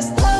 Let's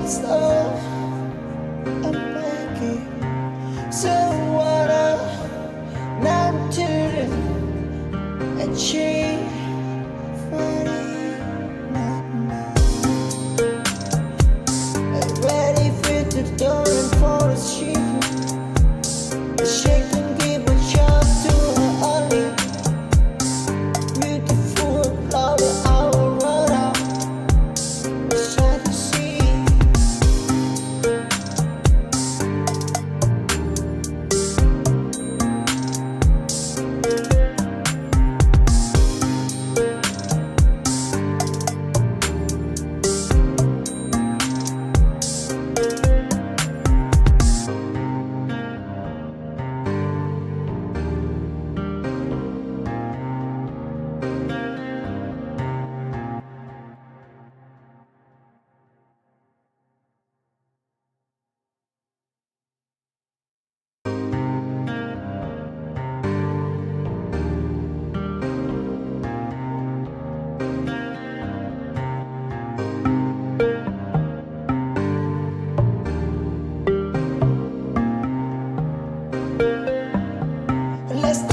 Let's Let's